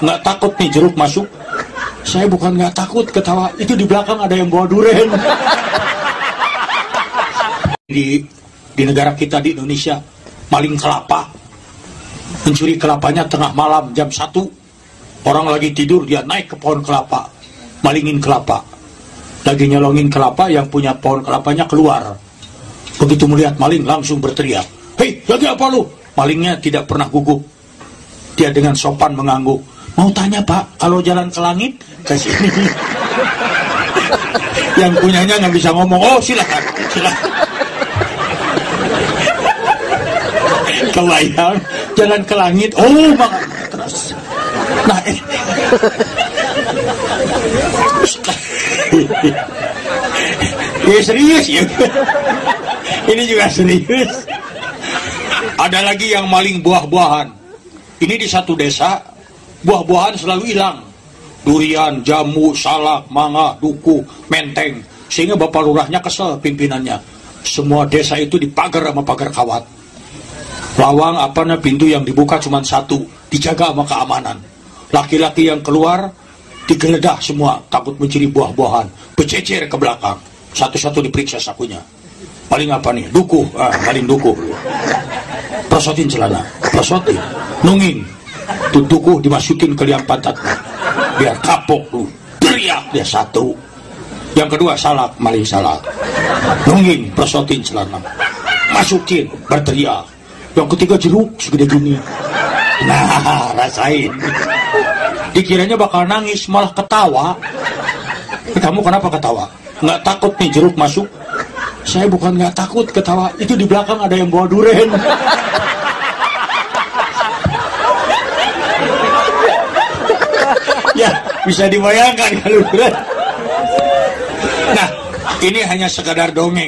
nggak takut nih jeruk masuk. Saya bukan nggak takut ketawa. Itu di belakang ada yang bawa duren. Di di negara kita di Indonesia maling kelapa. Mencuri kelapanya tengah malam jam 1 orang lagi tidur dia naik ke pohon kelapa. Malingin kelapa. Lagi nyolongin kelapa yang punya pohon kelapanya keluar. Begitu melihat maling langsung berteriak hei lagi apa lu? Malingnya tidak pernah gugup. Dia dengan sopan mengangguk mau tanya pak kalau jalan ke langit ke sini yang punyanya nggak bisa ngomong. Oh silakan silakan. Kebayang jalan ke langit. Oh maka terus. Nah eh. ya serius ya. Ini juga serius. Ada lagi yang maling buah-buahan. Ini di satu desa buah-buahan selalu hilang. Durian, jamu, salak, mangga, duku, menteng. Sehingga bapak lurahnya kesel pimpinannya. Semua desa itu dipagar sama pagar kawat. Lawang apa pintu yang dibuka cuma satu. Dijaga sama keamanan. Laki-laki yang keluar digeledah semua. Takut mencuri buah-buahan. Bececer ke belakang. Satu-satu diperiksa sakunya. Paling apa nih? Duku. Ah, paling duku. Prosotin celana. Prosotin. Nungin tuh duku dimasukin ke liang pantatnya biar kapok tuh teriak dia satu. Yang kedua salak maling salak. Nungin prosotin celana. Masukin berteriak. Yang ketiga jeruk segede gini. Nah rasain. Dikiranya bakal nangis malah ketawa. Kamu kenapa ketawa? Nggak takut nih jeruk masuk? Saya bukan nggak takut ketawa. Itu di belakang ada yang bawa duren ya bisa dibayangkan kalau duren nah ini hanya sekadar dongeng